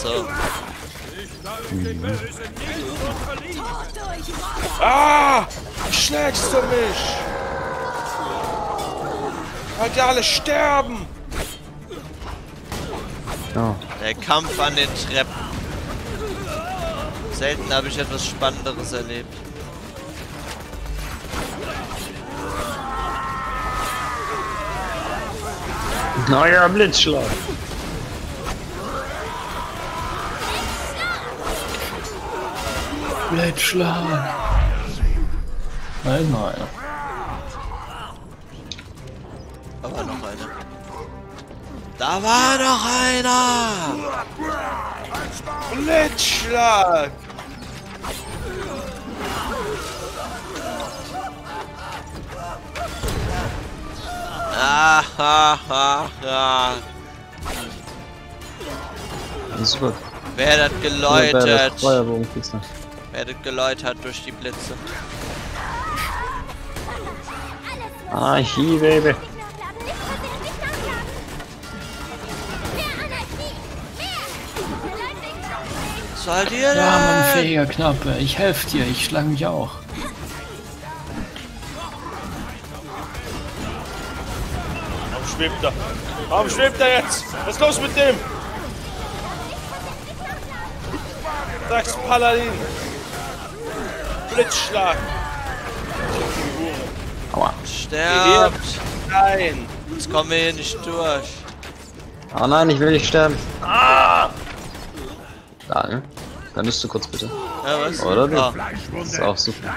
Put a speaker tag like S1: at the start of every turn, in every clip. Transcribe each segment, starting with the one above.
S1: so.
S2: Ah! Schlägst du mich? Wollt ihr alle sterben?
S3: Oh.
S1: Der Kampf an den Treppen. Selten habe ich etwas Spannenderes erlebt.
S3: Neuer Blitzschlag.
S4: Blitzschlag. Nein, nein.
S1: Da war noch einer. Da war noch einer!
S2: Blitzschlag!
S1: Ah, ha, ha, ha.
S3: Super.
S1: Wer hat geläutert?
S3: Feuerbogen kriegst du.
S1: Wer hat geläutert durch die Blitze?
S3: Ah, Baby.
S1: Sollt ihr
S4: Ja, Mann, fähiger Knappe. Ich helfe dir. Ich schlag mich auch.
S2: Warum schwebt er? Warum schwebt er jetzt? Was ist los mit dem? Sag's Paladin! Blitzschlag!
S3: Aua.
S1: Sterbt!
S2: Nein!
S1: Jetzt kommen wir hier nicht durch.
S3: Oh nein, ich will nicht sterben. Ah! Daniel, könntest du kurz bitte?
S1: Ja, was?
S3: Oder du?
S1: Ah,
S3: Das ist auch super.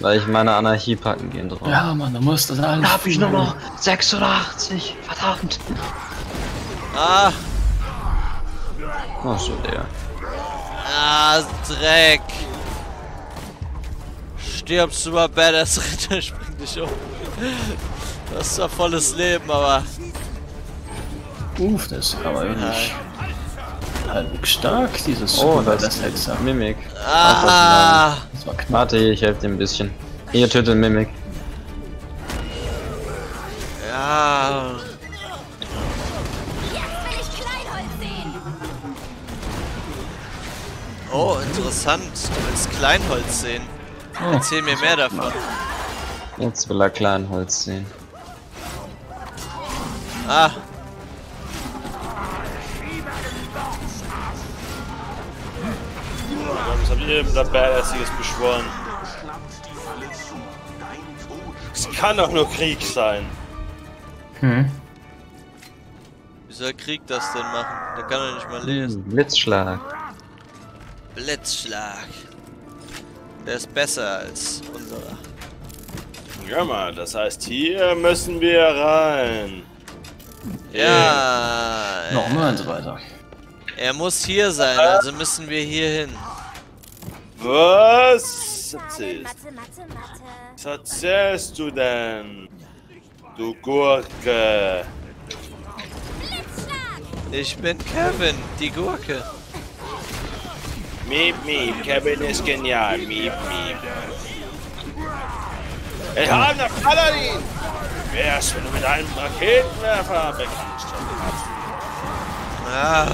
S3: Weil ich meine Anarchie packen gehen drauf.
S4: Ja, Mann, du musst das alles.
S3: hab ich nur noch 86. Verdammt.
S1: ah,
S3: Oh, so der.
S1: ah, Dreck! Stirbst du mal, Badass Ritter, spring dich um. Du hast zwar volles Leben, aber
S4: Uff, das ist aber wenig. Halbwegs stark, dieses
S3: Oh,
S4: Super
S3: das
S4: das Hexer.
S3: ist Mimik.
S1: Ah,
S4: Das war knapp.
S3: Warte, ich helfe dir ein bisschen. Hier, töte Mimik.
S1: ja. Oh, interessant. Du willst Kleinholz sehen.
S4: Oh,
S1: Erzähl mir mehr davon.
S3: Jetzt will er Kleinholz sehen.
S1: Ah,
S2: Was habt ihr denn da Badassiges beschworen? Es kann doch nur Krieg sein.
S4: hm.
S1: wie soll Krieg das denn machen? Der kann doch nicht mal lesen.
S3: Blitzschlag.
S1: Blitzschlag. Der ist besser als unserer.
S2: Ja mal, das heißt, hier müssen wir rein.
S1: Ja,
S4: Nochmal und so weiter.
S1: er muss hier sein, also müssen wir hier hin.
S2: Was was erzählst du denn? Du Gurke.
S1: Ich bin Kevin, die Gurke.
S2: Miep, miep, Kevin ist genial. Miep, miep. Wir haben der Paladin! Wärst, wenn du mit einem Raketenwerfer bekannt
S1: Ah.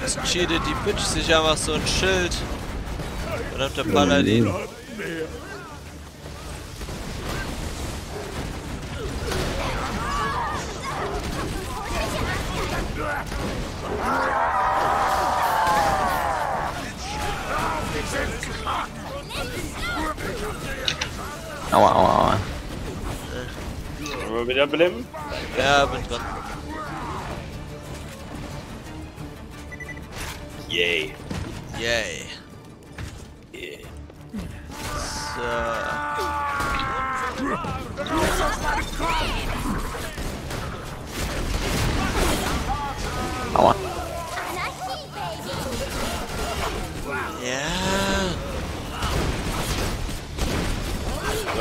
S1: Das cheatet die Bitch sich einfach so ein Schild. Verdammter Paladin.
S3: Aua, aua, aua.
S2: Wollen wir wieder blimmen?
S1: Ja, bin dran.
S2: Yay.
S1: Yay.
S2: Yeah.
S1: So.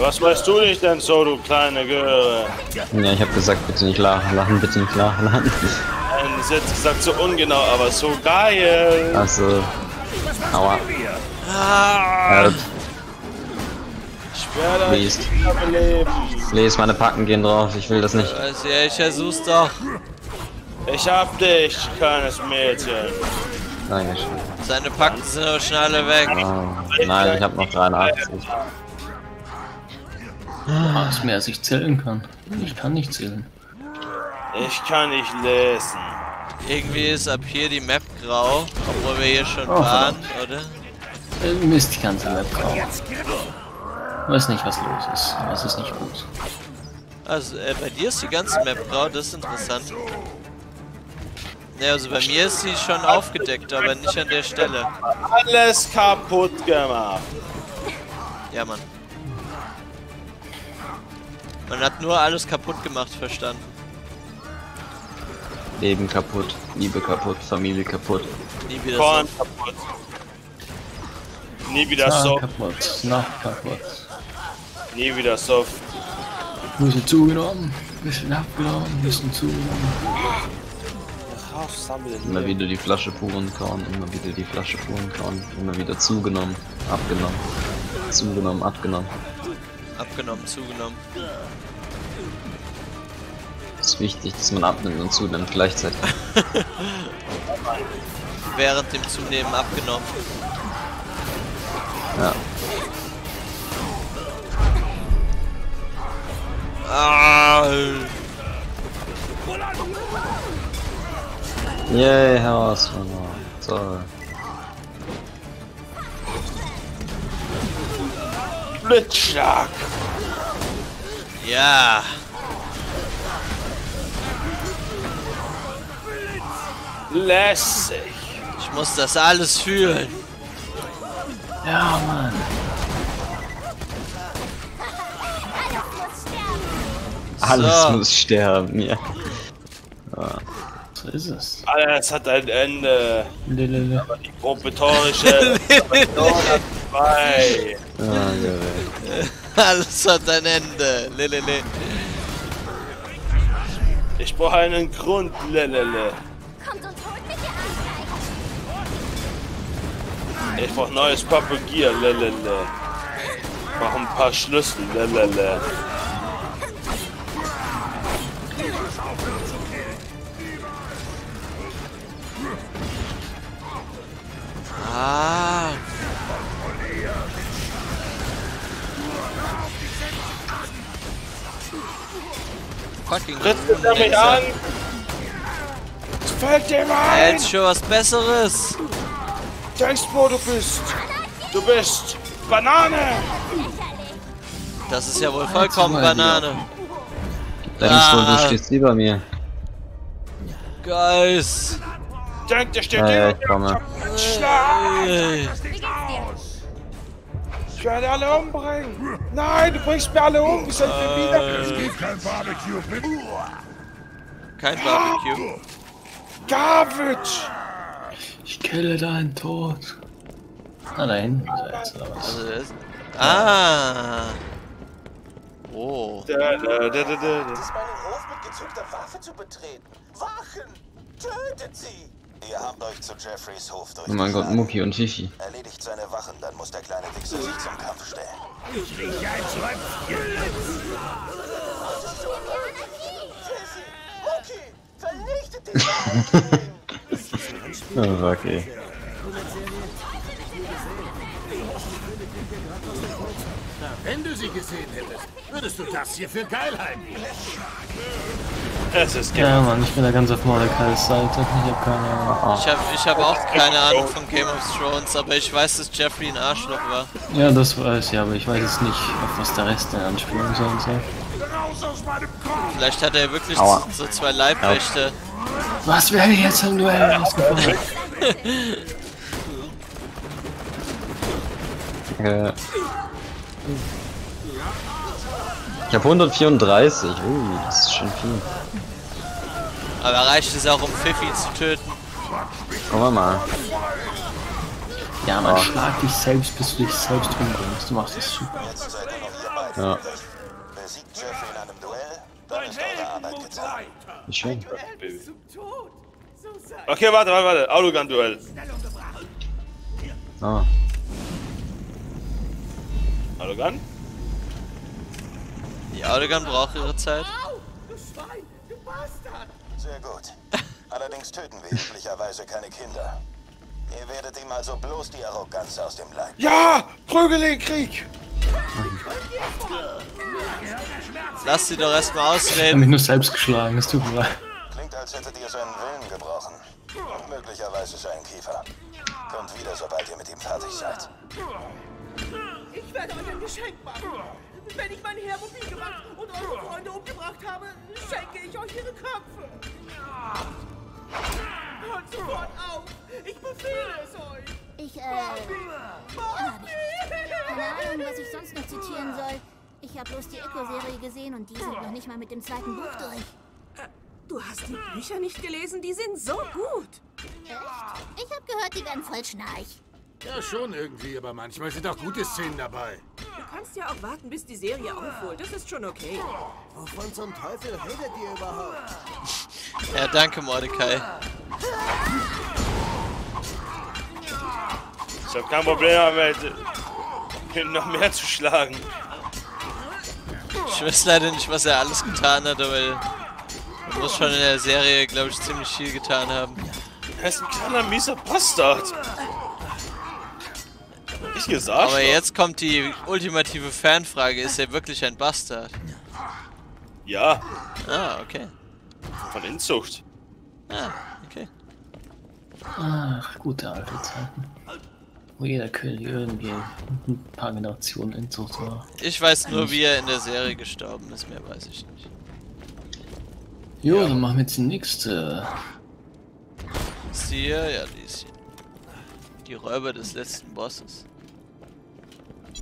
S2: Was weißt du nicht denn so, du kleine Göre?
S3: Ja, ich hab gesagt, bitte nicht lachen, lachen, bitte nicht lachen.
S2: Nein, das ist jetzt gesagt so ungenau, aber so geil.
S3: Also. Aua.
S1: Ah.
S3: Help.
S2: Ich werde
S3: Please. meine Packen gehen drauf, ich will das nicht.
S1: Also, ja, ich versuch's doch.
S2: Ich hab dich, kleines Mädchen.
S3: Dankeschön.
S1: Seine Packen sind auch schon alle weg.
S3: Ah, nein, ich habe noch 83.
S4: Ah, ist mehr als ich zählen kann. Ich kann nicht zählen.
S2: Ich kann nicht lesen.
S1: Irgendwie ist ab hier die Map grau, obwohl wir hier schon
S4: Oh,
S1: waren, oder?
S4: Äh, Mist, die ganze Map grau. Weiß nicht, was los ist, aber es ist nicht gut.
S1: Also, äh, bei dir ist die ganze Map grau, das ist interessant. Ne, also bei mir ist sie schon aufgedeckt, aber nicht an der Stelle.
S2: Alles kaputt gemacht.
S1: Ja, Mann. Man hat nur alles kaputt gemacht, verstanden.
S3: Leben kaputt, Liebe kaputt, Familie kaputt.
S1: Nie wieder
S2: Korn
S1: so.
S2: kaputt. Nie wieder
S4: Na,
S2: so.
S4: kaputt, na, kaputt.
S2: Nie wieder so.
S4: Bisschen zugenommen, bisschen abgenommen, bisschen zugenommen.
S3: Immer wieder die Flasche puren Korn, immer wieder die Flasche puren Korn, immer wieder zugenommen, abgenommen, zugenommen, abgenommen.
S1: Abgenommen, zugenommen.
S3: Es ist wichtig, dass man abnimmt und zunimmt gleichzeitig.
S1: Während dem Zunehmen abgenommen.
S3: Ja.
S1: Ah,
S3: Yay, Herausforderung. Toll.
S2: Blitzschlag.
S1: Ja.
S2: Lässig.
S1: Ich muss das alles fühlen.
S4: Ja, Mann.
S3: Alles
S1: so.
S3: muss sterben, ja.
S4: So ist es.
S2: Alles hat ein Ende.
S4: Lille.
S2: Aber die Gruppe täusche.
S3: 2. Ah,
S1: Alles hat ein Ende. Lelele.
S2: Ich brauche einen Grund. Lelele. Ich brauche neues Papagier. Lelele. Ich brauche ein paar Schlüssel. Lelele.
S1: Ah. Fucking
S2: er mich an? Fällt dir ein!
S1: Jetzt schon was Besseres.
S2: Denkst wo du bist? Du bist Banane!
S1: Das ist ja wohl vollkommen. Banane.
S3: Denkst wohl,
S1: Ah.
S3: du stehst über mir.
S1: Guys.
S2: Denkt, ihr steht
S3: Ja, ja,
S2: hier
S3: ich komme.
S2: Schlag! Ich werde alle umbringen! Nein, du bringst mir alle um! Wie soll ich
S1: Äh.
S2: mir wieder?
S5: Kein Barbecue, bitte.
S1: Kein Barbecue.
S2: Garbage!
S4: Ich kille deinen Tod. Ah, da hinten ist er was?
S1: Also das. Ah. Oh.
S2: Da, da, da, da, da.
S6: Es ist meinen Hof mit gezückter Waffe zu betreten. Wachen! Tötet sie! Ihr habt euch zu Jeffreys Hof
S3: Oh mein Gott. Mucki und Fifi.
S6: Erledigt seine Wachen, dann muss der kleine Wichser sich zum Kampf stellen. Sissy! Mucki! Vernichtet den
S3: Oh, okay.
S5: Wenn du sie gesehen hättest, würdest du das hier für geil halten.
S2: Es ist
S4: Ja, Mann, ich bin da ganz auf Mordecais Seite. Ich hab keine Ahnung.
S1: Ich habe ich hab auch keine Ahnung von Game of Thrones, aber ich weiß, dass Jeffrey ein Arschloch war.
S4: Ja, das weiß ich, aber ich weiß jetzt nicht, auf was der Rest der Anspielung sein soll.
S1: Vielleicht hat er wirklich
S3: Aua.
S1: so zwei Leibwächter.
S4: Was wäre jetzt im Duell rausgekommen?
S3: Äh. Ich habe 134. Ui, das ist schon viel.
S1: Aber reicht es auch, um Pfiffi zu töten?
S3: Gucken wir mal.
S4: Ja, man,
S3: Oh.
S4: schlag dich selbst, bis du dich selbst umbringst. Du machst das super.
S3: Ja.
S6: Besiegt Jeffrey in einem Duell, dann ist eure Arbeit getan.
S3: Wie schön.
S2: Okay, warte, warte, warte. Autogun-Duell.
S3: Ah.
S2: Autogun?
S1: Die Autogun braucht ihre Zeit.
S6: Sehr gut. Allerdings töten wir üblicherweise keine Kinder. Ihr werdet ihm also bloß die Arroganz aus dem Leib.
S2: Ja! Prügel den Krieg!
S1: Lass sie doch erstmal
S4: Ich hab
S1: ausreden.
S4: mich nur selbst geschlagen, es tut mir leid.
S6: Klingt, als hättet ihr seinen Willen gebrochen. Und möglicherweise seinen Kiefer. Kommt wieder, sobald ihr mit ihm fertig seid.
S7: Ich werde euch ein Geschenk machen. Wenn ich mein Heer mobil gemacht und eure Freunde umgebracht habe, schenke ich euch ihre Köpfe. Hört sofort auf. Ich befehle es euch.
S8: Ich, äh,
S7: Bobby!
S8: keine Ahnung, was ich sonst noch zitieren soll. Ich habe bloß die Echo-Serie gesehen und die sind noch nicht mal mit dem zweiten Buch durch.
S7: Du hast die Bücher nicht gelesen, die sind so gut.
S8: Echt? Ich habe gehört, die werden voll schnarch.
S5: Ja, schon irgendwie, aber manchmal sind auch gute Szenen dabei.
S7: Du kannst ja auch warten, bis die Serie aufholt. Das ist schon okay.
S9: Wovon zum Teufel redet ihr überhaupt?
S1: Ja, danke, Mordecai.
S2: Ich hab kein Problem damit, noch mehr zu schlagen.
S1: Ich weiß leider nicht, was er alles getan hat, aber er muss schon in der Serie, glaube ich, ziemlich viel getan haben.
S2: Er ist ein kleiner mieser Bastard. Ich gesagt.
S1: Aber jetzt kommt die ultimative Fanfrage, ist er wirklich ein Bastard?
S2: Ja,
S1: Ah, okay.
S2: von Inzucht.
S1: Ah, okay.
S4: Ach, gute alte Zeiten. Wo jeder König irgendwie ein paar Generationen Inzucht war.
S1: Ich weiß nur, wie er in der Serie gestorben ist, mehr weiß ich nicht.
S4: Jo, dann machen wir jetzt die nächste.
S1: Ist die hier? Ja, die ist hier. Die Räuber des letzten Bosses.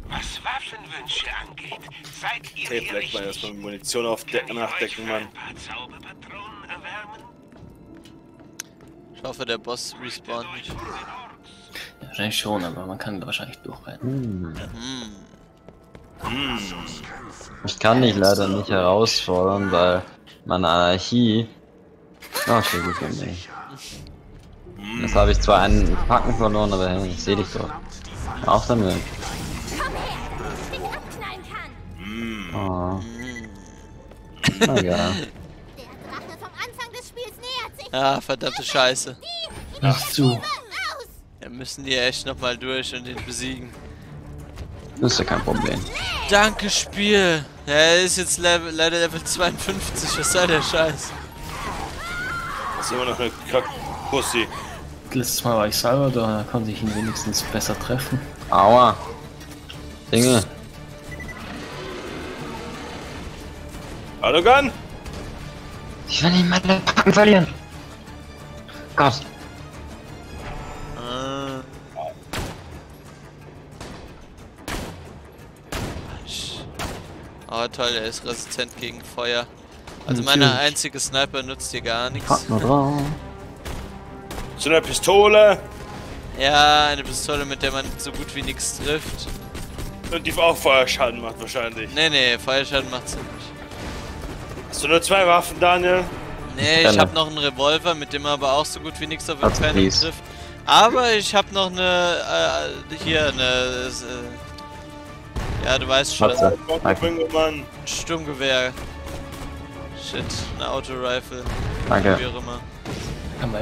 S10: Was Waffenwünsche angeht, seid ihr
S2: Okay, vielleicht mal erstmal Munition aufdecken, nachdecken, Mann.
S10: ein paar Zauberpatronen erwärmen?
S1: Ich hoffe, der Boss respawnt nicht.
S4: Ja, wahrscheinlich schon, aber man kann wahrscheinlich durchreiten.
S3: Ich kann dich leider nicht herausfordern, weil meine Anarchie. Oh, steht gut von mir. Jetzt habe ich zwar einen Packen verloren, aber hey, ich seh dich doch. Auch damit.
S8: Spiels nähert sich.
S1: Ah, verdammte Scheiße.
S4: Ach zu.
S8: Raus!
S1: Wir müssen hier echt nochmal durch und ihn besiegen.
S3: Das ist ja kein Problem.
S1: Danke, Spiel. Ja, er ist jetzt Level, leider Level 52. Was soll der Scheiß?
S2: Das ist immer noch eine Kack-Pussy.
S4: Letztes Mal war ich selber da, da konnte ich ihn wenigstens besser treffen.
S3: Aua. Dinge.
S2: Hallo, Gun!
S3: Ich will nicht meine Packen verlieren. Gott.
S1: Ah. Oh toll, er ist resistent gegen Feuer. Also meine einzige Sniper nutzt hier gar nichts.
S3: Pack nur drauf.
S2: So eine Pistole
S1: Ja, eine Pistole, mit der man so gut wie nichts trifft.
S2: und die auch Feuerschaden macht wahrscheinlich.
S1: Nee, nee, Feuerschaden macht sie nicht.
S2: Hast du nur zwei Waffen, Daniel?
S1: Nee, ich
S3: Keine.
S1: habe noch einen Revolver, mit dem man aber auch so gut wie nichts auf Entfernung
S3: please.
S1: trifft. Aber ich habe noch eine, äh, hier, eine, äh, ja, du weißt schon,
S3: Hat's
S1: ein Sturmgewehr. Shit, eine Autorifle.
S3: Danke.
S1: Wie auch immer.
S4: Aber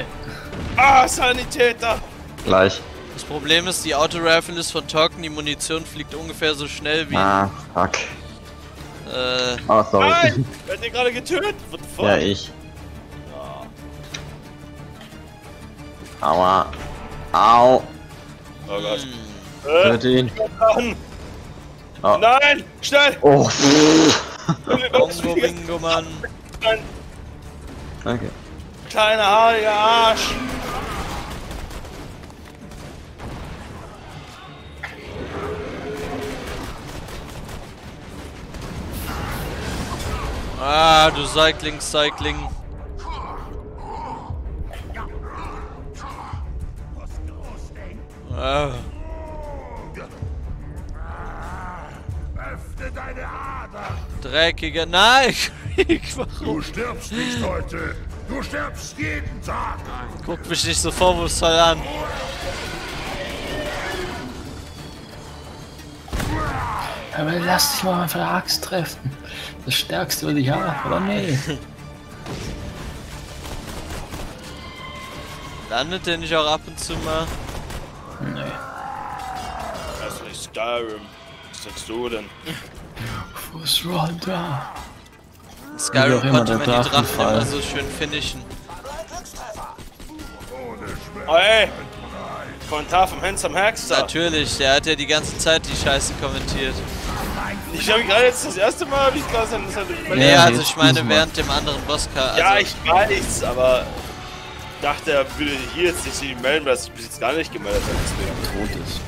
S2: Ah, Sanitäter!
S3: Gleich.
S1: Das Problem ist, die Autorifle ist von Token, die Munition fliegt ungefähr so schnell wie,
S3: Ah, fuck.
S1: Äh,
S3: Oh, sorry.
S2: Nein! Wer hat den gerade getötet? What the fuck?
S3: Ja, ich. Aua. Au.
S2: Oh Gott.
S1: hm,
S2: Äh,
S3: ihn. Oh.
S2: Nein! Schnell!
S3: Oh.
S1: Bongo Bingo, Mann.
S3: Danke.
S2: Kleiner haariger Arsch!
S1: Ah, du Cycling, Cycling. Ah,
S5: Öffne deine Ader.
S1: dreckiger. Nein, Krieg, warum?
S5: Du stirbst nicht heute. Du stirbst jeden Tag.
S1: Guck mich nicht so vorwurfsvoll an.
S4: Aber lass dich mal von der Axt treffen. Das Stärkste, was ich habe, oder nee?
S1: Landet der nicht auch ab und zu mal?
S4: Nee.
S2: Das ist nicht Skyrim. Was sagst du denn?
S4: Wo ist Ron da?
S1: In Skyrim konnte man die Drachen
S4: Drachenfall.
S1: immer so schön finishen.
S2: Oh ey! Kommentar vom Handsome Hackster.
S1: Natürlich, der hat ja die ganze Zeit die Scheiße kommentiert.
S2: Ich habe gerade jetzt das erste Mal, wie ich gerade das hatte.
S1: Nee,
S4: Ja,
S1: also ich meine während dem anderen Bosska. Also,
S2: Ja, ich weiß, aber dachte, er würde hier jetzt nicht sich melden, weil er sich bis jetzt gar nicht gemeldet hat. Deswegen.
S4: Tot ist.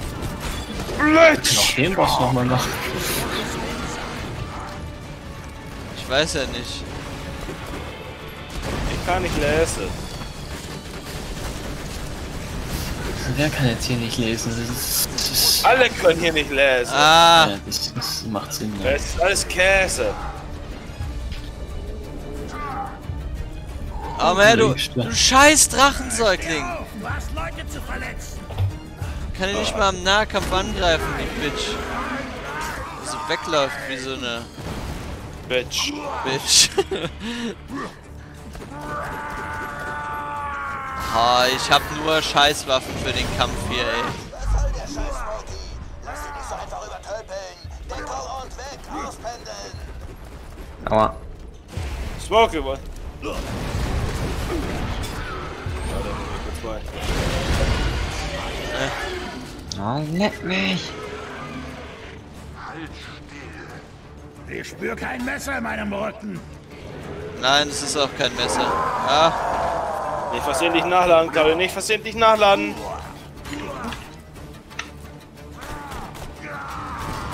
S2: Blöd!
S4: Noch den Boss nochmal machen.
S1: ich weiß ja nicht.
S2: Ich kann nicht lesen.
S4: Wer kann jetzt hier nicht lesen? Das ist. Das ist
S2: Alle können hier nicht lesen.
S1: Ah,
S4: ja, das, das macht Sinn. Ja.
S2: Es ist alles Käse.
S1: oh man, du, du scheiß Drachensäugling!
S5: Was Leute zu verletzen?
S1: Kann ich nicht mal im Nahkampf angreifen, die Bitch. So wegläuft wie so eine
S2: Bitch.
S1: Bitch. oh, ich hab nur Scheißwaffen für den Kampf hier, ey.
S6: Was soll der Scheiß, Smokey? Lass dich nicht so einfach übertölpeln. Deckung und weg, auspendeln.
S3: Aua.
S2: Smoke, mal.
S3: Oh, leck mich.
S5: Ich spür kein Messer in meinem Rücken.
S1: Nein, es ist auch kein Messer. Ah,
S2: Nicht versehentlich nachladen, Claudia, nicht versehentlich nachladen.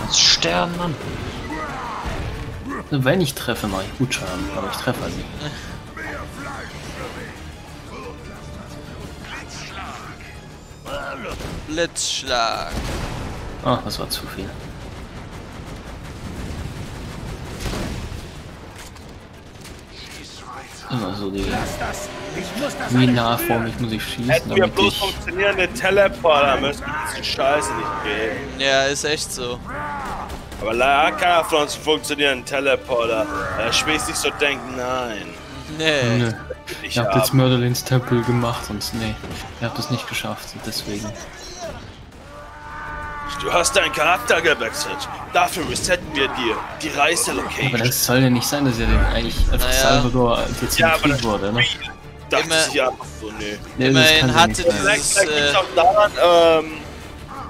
S3: Jetzt sterben, Mann.
S4: Wenn ich treffe, mache ich gut Schaden, aber ich treffe halt nicht.
S1: Blitzschlag.
S4: Ah, das war zu viel. Immer so.
S5: Das, muss das
S4: Wie nah vor mich muss ich schießen,
S2: Hätten wir bloß
S4: ich.
S2: funktionierende Teleporter, müsste es die Scheiße nicht geben.
S1: Ja, ist echt so.
S2: Aber leider hat keiner von uns einen funktionierenden Teleporter. Er schwächt sich so denken, nein.
S1: Nee.
S4: Nö.
S2: Ich
S4: Ihr habt
S2: hab.
S4: jetzt Mörderlins Tempel gemacht und nee, ihr habt es nicht geschafft und deswegen.
S2: Du hast deinen Charakter gewechselt. Dafür resetten wir dir die
S4: Aber
S2: Reiselocation.
S4: das soll ja nicht sein, dass er den eigentlich einfach
S1: Naja.
S4: Salvador jetzt
S2: Ja, aber
S4: wurde, ne?
S2: Dachte
S1: Immer-
S2: sich einfach so, nee.
S4: Nee, das
S1: Immerhin
S4: ja
S1: hatte.
S2: Vielleicht,
S1: dieses.
S2: vielleicht liegt's
S1: Äh,
S2: auch daran, ähm,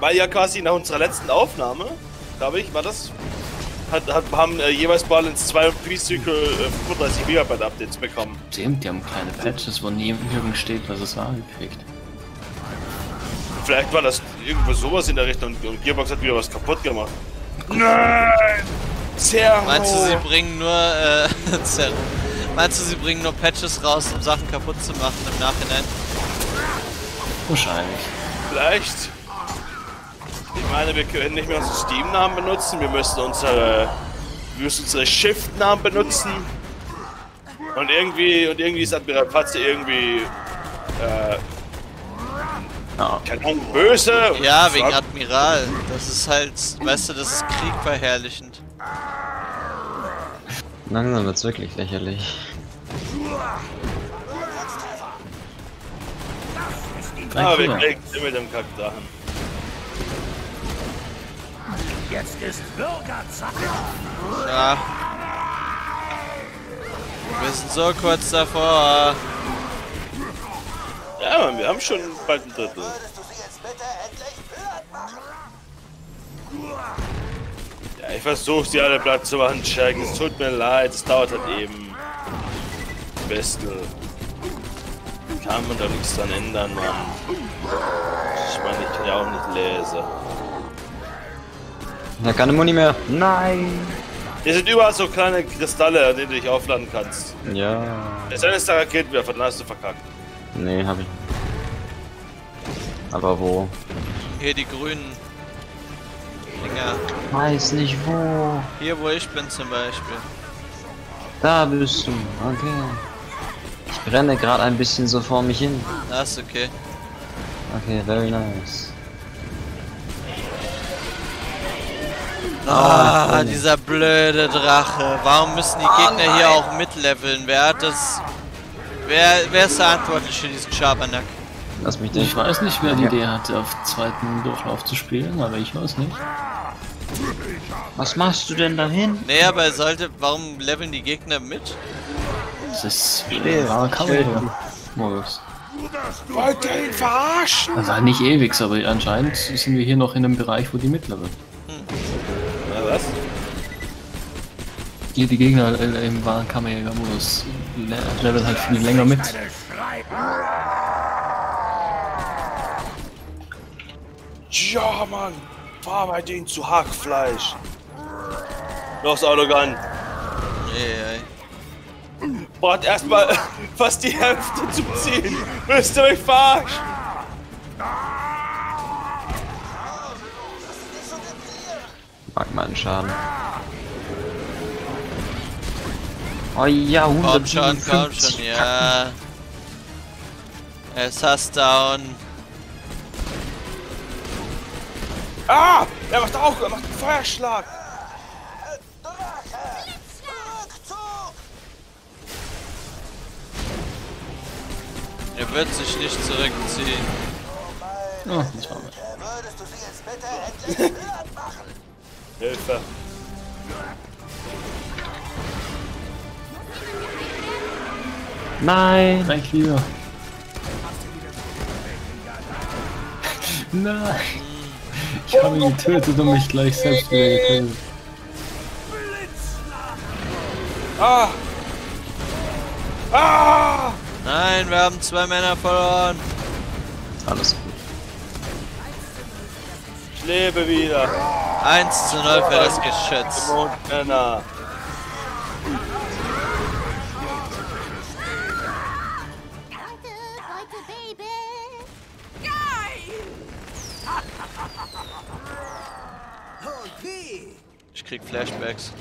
S2: weil ja quasi nach unserer letzten Aufnahme, glaube ich, war das, hat, hat, haben äh, jeweils Balance 2 und Pre-Sequel äh, 35 Megabyte Updates bekommen.
S4: Stimmt, die haben kleine Patches, wo nie nirgends steht, was es war, gekriegt.
S2: Vielleicht war das irgendwo sowas in der Richtung und Gearbox hat wieder was kaputt gemacht. Nein! Sehr
S1: Meinst du, sie bringen nur. Äh, Zerr- Meinst du, sie bringen nur Patches raus, um Sachen kaputt zu machen im Nachhinein?
S4: Wahrscheinlich.
S2: Vielleicht. Ich meine, wir können nicht mehr unsere Steam-Namen benutzen, wir müssen unsere, wir müssen unsere Shift-Namen benutzen. Und irgendwie, und irgendwie ist Admiral Patze irgendwie, äh,
S4: Ja.
S2: keine Ahnung, böse.
S1: Ja, wegen Admiral. Das ist halt. Weißt du, das ist Krieg verherrlichend.
S3: Langsam wird's wirklich lächerlich.
S2: Aber wir kriegen es mit dem Kackdrachen.
S5: Jetzt ist Bürgerzeit.
S1: Ja. Wir sind so kurz davor.
S2: Ja, Mann, wir haben schon bald ein Drittel. Versuche sie alle platt zu machen, Jack. Es tut mir leid, es dauert halt eben. Bestel. Kann man da nichts dran ändern, Mann. Ich meine, ich kann ja auch nicht lesen.
S3: Ja, keine Muni mehr. Nein.
S2: Hier sind überall so kleine Kristalle, an denen du dich aufladen kannst.
S3: Ja.
S2: Es ist der Raketenwerfer, dann hast du verkackt.
S3: Nee, hab ich. Aber wo?
S1: Hier die grünen Dinger.
S3: Weiß nicht wo.
S1: Hier, wo ich bin zum Beispiel.
S3: Da bist du. Okay. Ich renne gerade ein bisschen so vor mich hin.
S1: Das ist okay.
S3: Okay, very nice.
S1: Ah, dieser blöde Drache. Warum müssen die Gegner hier auch mitleveln? Wer hat das... Wer, wer ist verantwortlich für diesen Schabernack?
S3: Lass mich
S4: Ich
S3: nicht.
S4: weiß nicht, wer die Idee hatte, auf zweiten Durchlauf zu spielen, aber ich weiß nicht.
S3: Was machst du denn da hin?
S1: Nee, aber er sollte. Warum leveln die Gegner mit?
S4: Das ist
S3: still.
S4: Modus.
S2: Wollt ihr ihn verarschen?
S4: Also nicht ewig, aber anscheinend sind wir hier noch in einem Bereich, wo die mitleveln.
S2: Na was?
S4: Hier die Gegner äh, im wahren Kammerjäger-Modus le leveln halt viel länger mit.
S2: Ja, Mann. Fahr bei denen zu Hackfleisch. Los, Autogun.
S1: Ey, ey.
S2: Braucht erstmal fast die Hälfte zum Ziehen. Müsst ihr mich verarschen?
S3: Mag meinen Schaden. Oh ja,
S1: Komm schon, komm
S3: 157
S1: schon, ja. Ist Hass down.
S2: Ah! Er macht auch, er macht einen Feuerschlag.
S1: Er wird sich nicht zurückziehen.
S4: Oh, das war
S6: Würdest du sie jetzt bitte endlich hören machen?
S2: Hilfe.
S3: Nein!
S4: Gleich wieder. Nein! Ich habe ihn getötet und mich gleich selbst wieder getötet.
S2: Ah! Ah!
S1: Nein, wir haben zwei Männer verloren.
S3: Alles gut.
S2: Ich lebe wieder.
S1: 1 zu 0 für das Geschütz.
S2: Mondmänner.
S1: Krieg Flashbacks.